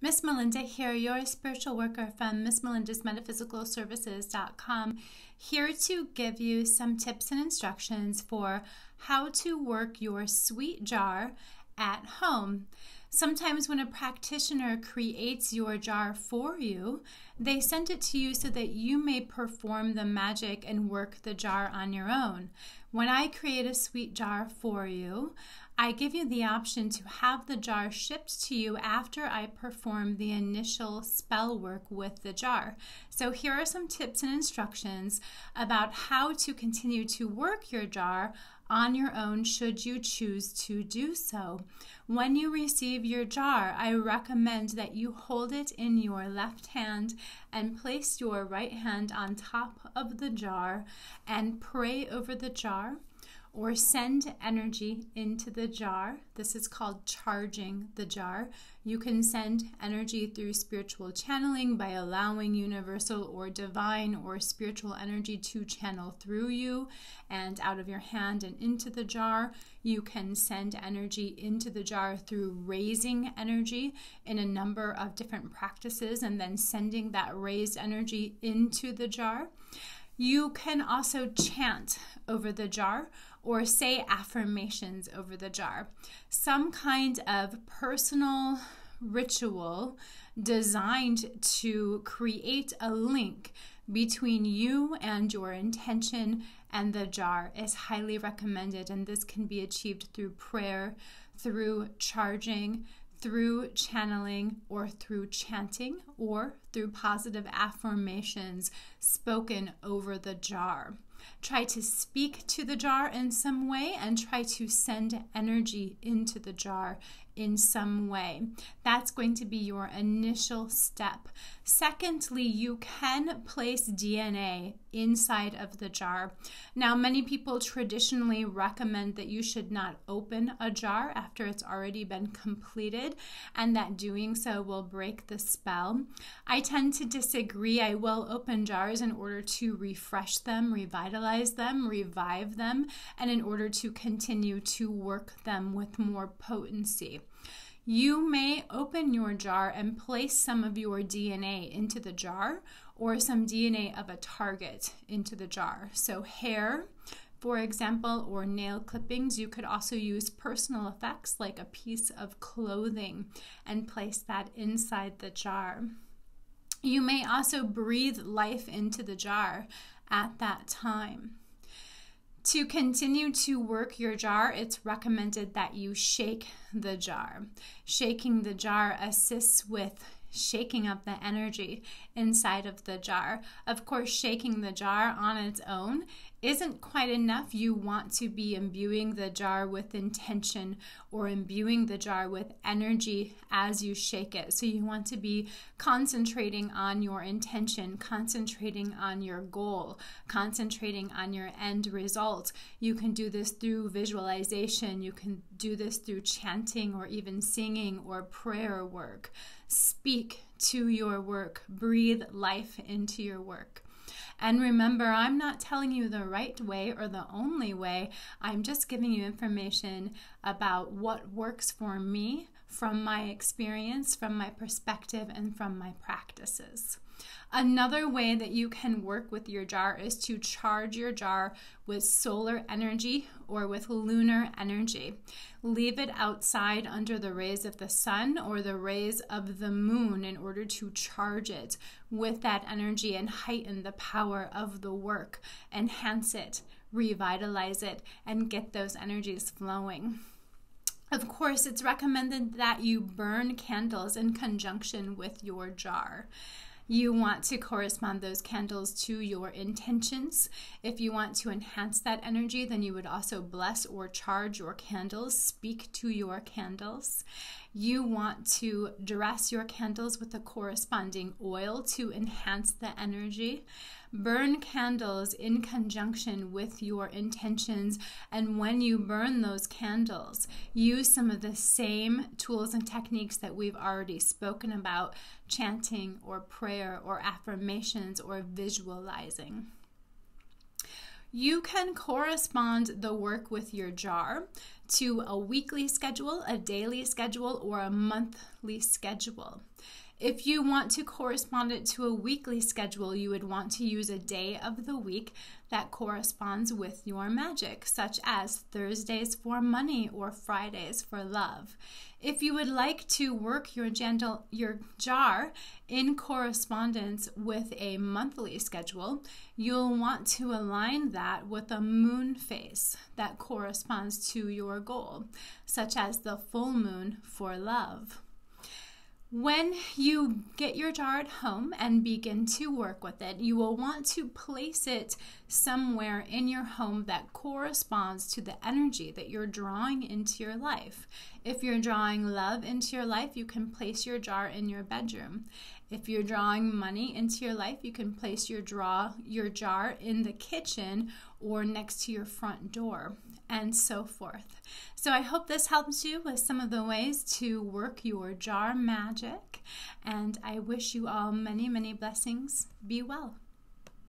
Miss Melinda here, your spiritual worker from MissMelinda's here to give you some tips and instructions for how to work your sweet jar at home. Sometimes, when a practitioner creates your jar for you, they send it to you so that you may perform the magic and work the jar on your own. When I create a sweet jar for you, I give you the option to have the jar shipped to you after I perform the initial spell work with the jar. So, here are some tips and instructions about how to continue to work your jar on your own should you choose to do so. When you receive your jar, I recommend that you hold it in your left hand and place your right hand on top of the jar and pray over the jar or send energy into the jar. This is called charging the jar. You can send energy through spiritual channeling by allowing universal or divine or spiritual energy to channel through you and out of your hand and into the jar. You can send energy into the jar through raising energy in a number of different practices and then sending that raised energy into the jar. You can also chant over the jar or say affirmations over the jar. Some kind of personal ritual designed to create a link between you and your intention and the jar is highly recommended, and this can be achieved through prayer, through charging, through channeling, or through chanting, or through positive affirmations spoken over the jar. Try to speak to the jar in some way and try to send energy into the jar in some way. That's going to be your initial step. Secondly, you can place DNA inside of the jar. Now, many people traditionally recommend that you should not open a jar after it's already been completed and that doing so will break the spell. I tend to disagree. I will open jars in order to refresh them, revitalize them, revive them, and in order to continue to work them with more potency. You may open your jar and place some of your DNA into the jar or some DNA of a target into the jar. So, hair, for example, or nail clippings. You could also use personal effects like a piece of clothing and place that inside the jar. You may also breathe life into the jar at that time. To continue to work your jar, it's recommended that you shake the jar. Shaking the jar assists with shaking up the energy inside of the jar. Of course, shaking the jar on its own isn't quite enough. You want to be imbuing the jar with intention or imbuing the jar with energy as you shake it. So you want to be concentrating on your intention, concentrating on your goal, concentrating on your end result. You can do this through visualization, you can do this through chanting or even singing or prayer work. Speak to your work, breathe life into your work. And remember, I'm not telling you the right way or the only way. I'm just giving you information about what works for me from my experience, from my perspective, and from my practices. Another way that you can work with your jar is to charge your jar with solar energy or with lunar energy. Leave it outside under the rays of the sun or the rays of the moon in order to charge it with that energy and heighten the power of the work, enhance it, revitalize it, and get those energies flowing. Of course, it's recommended that you burn candles in conjunction with your jar. You want to correspond those candles to your intentions. If you want to enhance that energy, then you would also bless or charge your candles, speak to your candles. You want to dress your candles with a corresponding oil to enhance the energy. Burn candles in conjunction with your intentions. And when you burn those candles, use some of the same tools and techniques that we've already spoken about chanting or prayer or affirmations or visualizing. You can correspond the work with your jar to a weekly schedule, a daily schedule, or a monthly schedule. If you want to correspond it to a weekly schedule, you would want to use a day of the week that corresponds with your magic, such as Thursdays for money or Fridays for love. If you would like to work your, gentle, your jar in correspondence with a monthly schedule, you'll want to align that with a moon phase that corresponds to your goal, such as the full moon for love. When you get your jar at home and begin to work with it, you will want to place it somewhere in your home that corresponds to the energy that you're drawing into your life. If you're drawing love into your life, you can place your jar in your bedroom. If you're drawing money into your life, you can place your draw your jar in the kitchen or next to your front door and so forth. So I hope this helps you with some of the ways to work your jar magic and I wish you all many many blessings. Be well.